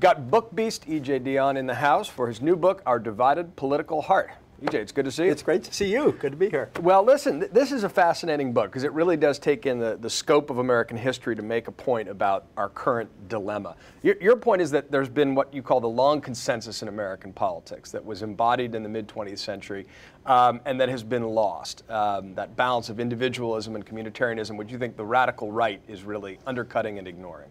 got Book Beast EJ Dionne in the house for his new book, Our Divided Political Heart. EJ, it's good to see you. It's great to see you. Good to be here. Well, listen, th- this is a fascinating book because it really does take in the, the scope of American history to make a point about our current dilemma. Your, your point is that there's been what you call the long consensus in American politics that was embodied in the mid 20th century um, and that has been lost. Um, that balance of individualism and communitarianism, which you think the radical right is really undercutting and ignoring.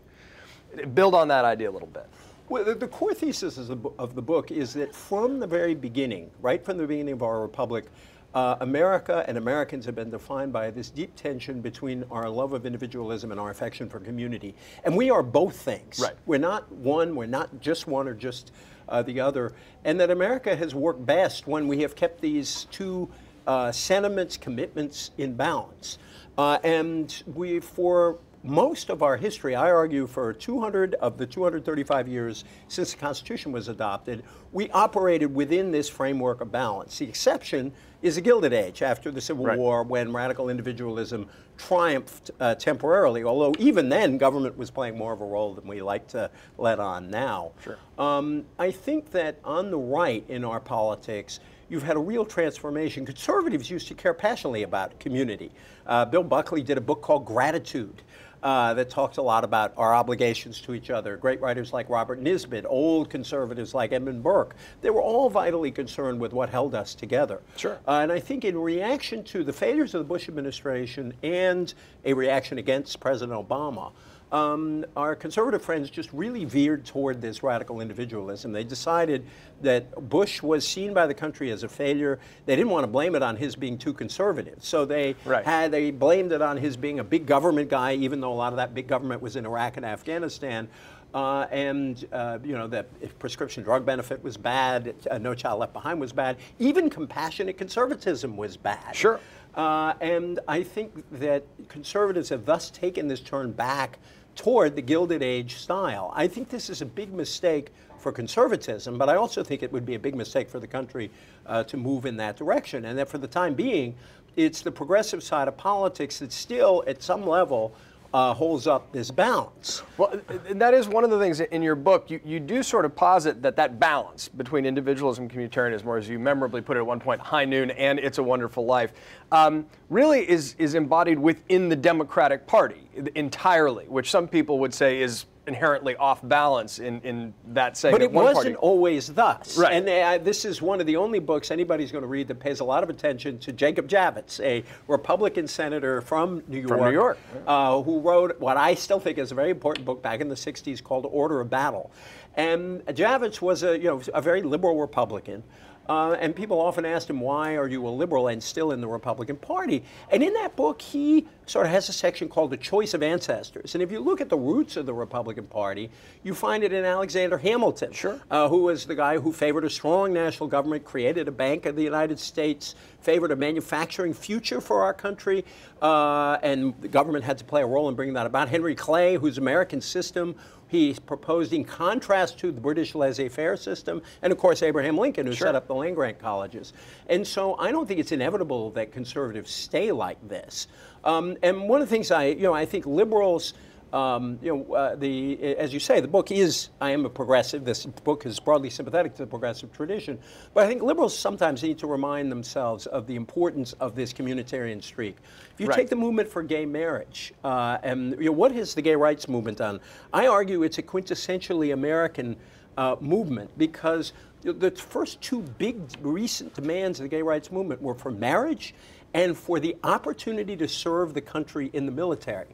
Build on that idea a little bit. Well, the, the core thesis of the, of the book is that from the very beginning, right from the beginning of our republic, uh, America and Americans have been defined by this deep tension between our love of individualism and our affection for community. And we are both things. Right. We're not one, we're not just one or just uh, the other. And that America has worked best when we have kept these two uh, sentiments, commitments in balance. Uh, and we, for most of our history, I argue for 200 of the 235 years since the Constitution was adopted, we operated within this framework of balance. The exception is the Gilded Age after the Civil right. War when radical individualism triumphed uh, temporarily, although even then government was playing more of a role than we like to let on now. Sure. Um, I think that on the right in our politics, you've had a real transformation. Conservatives used to care passionately about community. Uh, Bill Buckley did a book called Gratitude uh, that talks a lot about our obligations to each other. Great writers like Robert Nisbet, old conservatives like Edmund Burke, they were all vitally concerned with what held us together. Sure. Uh, and I think in reaction to the failures of the Bush administration and a reaction against President Obama, um, our conservative friends just really veered toward this radical individualism. They decided that Bush was seen by the country as a failure. They didn't want to blame it on his being too conservative, so they right. had they blamed it on his being a big government guy, even though a lot of that big government was in Iraq and Afghanistan. Uh, and uh, you know that prescription drug benefit was bad, uh, No Child Left Behind was bad, even compassionate conservatism was bad. Sure. Uh, and I think that conservatives have thus taken this turn back toward the Gilded Age style. I think this is a big mistake for conservatism, but I also think it would be a big mistake for the country uh, to move in that direction. And that for the time being, it's the progressive side of politics that still, at some level, uh, holds up this balance. Well, that is one of the things in your book. You, you do sort of posit that that balance between individualism and communitarianism, or as you memorably put it at one point, High Noon and It's a Wonderful Life, um, really is, is embodied within the Democratic Party entirely, which some people would say is inherently off balance in, in that segment. But it One wasn't party. always thus. Right. And uh, this is one of the only books anybody's going to read that pays a lot of attention to Jacob Javits, a Republican senator from New York, From New York. Uh, who wrote what I still think is a very important book back in the 60s called Order of Battle. And Javits was a, you know, a very liberal Republican. Uh, and people often asked him, why are you a liberal and still in the Republican Party? And in that book, he sort of has a section called The Choice of Ancestors. And if you look at the roots of the Republican Party, you find it in Alexander Hamilton, sure. uh, who was the guy who favored a strong national government, created a Bank of the United States, favored a manufacturing future for our country, uh, and the government had to play a role in bringing that about. Henry Clay, whose American system he proposed in contrast to the British laissez-faire system, and of course Abraham Lincoln, who sure. set up the land grant colleges. And so I don't think it's inevitable that conservatives stay like this. Um, and one of the things I, you know, I think liberals. Um, you know, uh, the as you say, the book is I am a progressive. This book is broadly sympathetic to the progressive tradition, but I think liberals sometimes need to remind themselves of the importance of this communitarian streak. If you right. take the movement for gay marriage, uh, and you know, what has the gay rights movement done? I argue it's a quintessentially American uh, movement because the first two big recent demands of the gay rights movement were for marriage and for the opportunity to serve the country in the military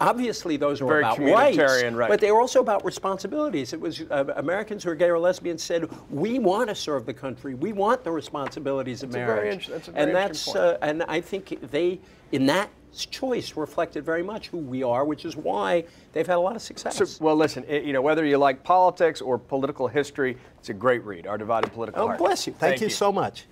obviously those were Very about rights, right. but they were also about responsibilities. It was uh, Americans who are gay or lesbian said, "We want to serve the country. We want the responsibilities that's of marriage." that's a very and that's point. Uh, and I think they in that choice reflected very much who we are, which is why they've had a lot of success. So, well, listen, it, you know, whether you like politics or political history, it's a great read. Our divided political oh, heart. bless you. Thank, Thank you you. so much.